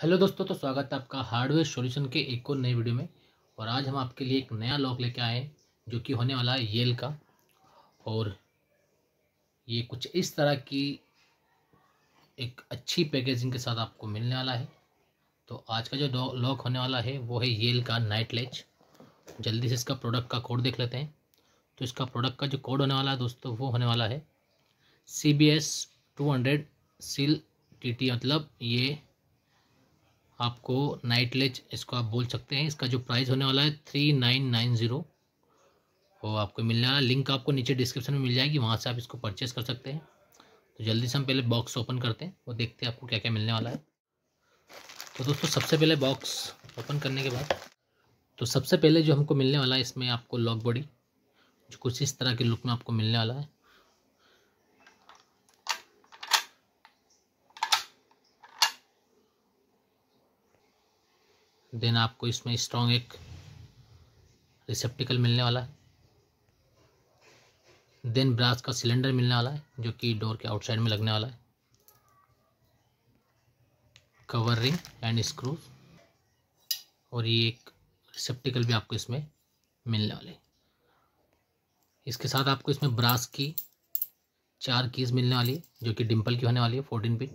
Hello दोस्तों तो स्वागत है आपका हार्डवेयर सॉल्यूशन के एक और नई वीडियो में। और आज हम आपके लिए एक नया लॉक लेके आए हैं, जो कि होने वाला है येल का। और ये कुछ इस तरह की एक अच्छी पैकेजिंग के साथ आपको मिलने वाला है। तो आज का जो लॉक होने वाला है, वो है येल का नाइट लेच जल्दी से इसका प्रोडक्ट का कोड देख लेते हैं। तो इसका प्रोडक्ट का जो कोड होने वाला है दोस्तों, वो होने वाला है C B S two hundred seal T T मतलब ये आपको नाइट लेच इसको आप बोल सकते हैं। इसका जो प्राइस होने वाला है थ्री नाइन नाइन ज़ीरो। वो आपको मिलने वाला लिंक आपको नीचे डिस्क्रिप्शन में मिल जाएगी। वहाँ से आप इसको परचेज़ कर सकते हैं। तो जल्दी से हम पहले बॉक्स ओपन करते हैं। वो देखते हैं आपको क्या क्या मिलने वाला है। तो दोस्तों, सबसे पहले बॉक्स ओपन करने के बाद तो सबसे पहले जो हमको मिलने वाला है, इसमें आपको लॉक बॉडी, जो कुछ इस तरह के लुक में आपको मिलने वाला है। देन आपको इसमें स्ट्रॉन्ग एक रिसेप्टिकल मिलने वाला है। देन ब्रास का सिलेंडर मिलने वाला है, जो कि डोर के आउटसाइड में लगने वाला है। कवर रिंग एंड स्क्रूज और ये एक रिसेप्टिकल भी आपको इसमें मिलने वाले इसके साथ आपको इसमें ब्रास की चार कीज़ मिलने वाली है, जो कि डिम्पल की होने वाली है फोर्टीन पिन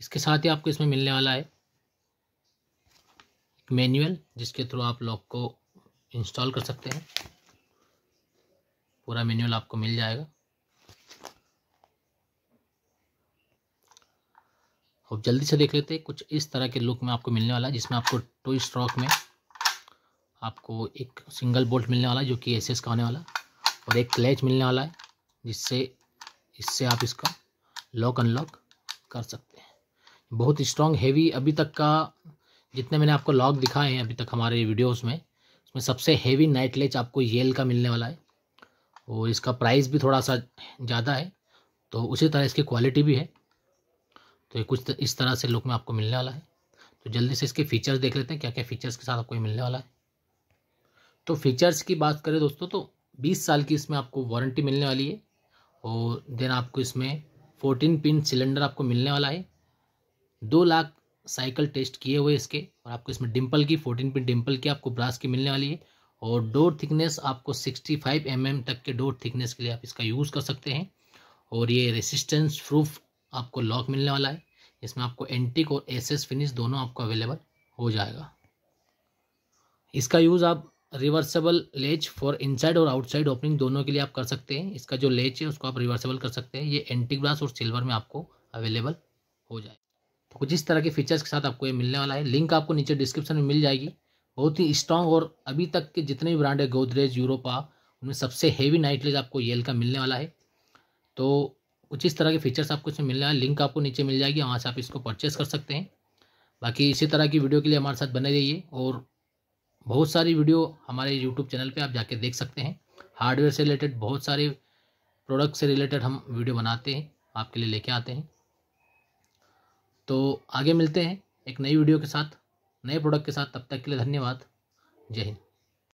इसके साथ ही आपको इसमें मिलने वाला है मैनुअल जिसके थ्रू आप लॉक को इंस्टॉल कर सकते हैं। पूरा मैनुअल आपको मिल जाएगा। अब जल्दी से देख लेते हैं, कुछ इस तरह के लुक में आपको मिलने वाला है, जिसमें आपको टू स्ट्रॉक में आपको एक सिंगल बोल्ट मिलने वाला है, जो कि एस का होने वाला और एक क्लैच मिलने वाला है, जिससे, इससे आप इसका लॉक अनलॉक कर सकते हैं। बहुत स्ट्रॉन्ग, हैवी, अभी तक का जितने मैंने आपको लॉक दिखाए हैं अभी तक हमारे वीडियोस में, उसमें सबसे हेवी नाइट लेच आपको येल का मिलने वाला है। और इसका प्राइस भी थोड़ा सा ज़्यादा है तो उसी तरह इसकी क्वालिटी भी है। तो ये कुछ इस तरह से लुक में आपको मिलने वाला है। तो जल्दी से इसके फीचर्स देख लेते हैं क्या क्या फीचर्स के साथ आपको ये मिलने वाला है। तो फीचर्स की बात करें दोस्तों तो 20 साल की इसमें आपको वारंटी मिलने वाली है। और देन आपको इसमें 14 पिन सिलेंडर आपको मिलने वाला है। दो लाख साइकिल टेस्ट किए हुए इसके और आपको इसमें डिम्पल की, फोर्टीन पिन डिम्पल की आपको ब्रास की मिलने वाली है और डोर थिकनेस आपको सिक्सटी फाइव एम एम तक के डोर थिकनेस के लिए आप इसका यूज़ कर सकते हैं और ये रेसिस्टेंस प्रूफ आपको लॉक मिलने वाला है। इसमें आपको एंटिक और एस फिनिश दोनों आपको अवेलेबल हो जाएगा। इसका यूज़ आप रिवर्सेबल लेच फॉर इनसाइड और आउटसाइड ओपनिंग दोनों के लिए आप कर सकते हैं। इसका जो लेच है उसको आप रिवर्सेबल कर सकते हैं। ये एंटिक ब्रास और सिल्वर में आपको अवेलेबल हो जाए तो कुछ इस तरह के फीचर्स के साथ आपको ये मिलने वाला है लिंक आपको नीचे डिस्क्रिप्शन में मिल जाएगी। बहुत ही स्ट्रांग और अभी तक के जितने भी ब्रांड है गोदरेज यूरोपा उनमें सबसे हेवी नाइट लेज आपको येल का मिलने वाला है। तो कुछ इस तरह के फीचर्स आपको इसमें मिलने वाला लिंक आपको नीचे मिल जाएगी, वहाँ से आप इसको परचेस कर सकते हैं। बाकी इसी तरह की वीडियो के लिए हमारे साथ बने रहिए और बहुत सारी वीडियो हमारे यूट्यूब चैनल पे आप जाके देख सकते हैं। हार्डवेयर से रिलेटेड बहुत सारे प्रोडक्ट से रिलेटेड हम वीडियो बनाते हैं, आपके लिए लेके आते हैं। तो आगे मिलते हैं एक नई वीडियो के साथ, नए प्रोडक्ट के साथ। तब तक के लिए धन्यवाद। जय हिंद।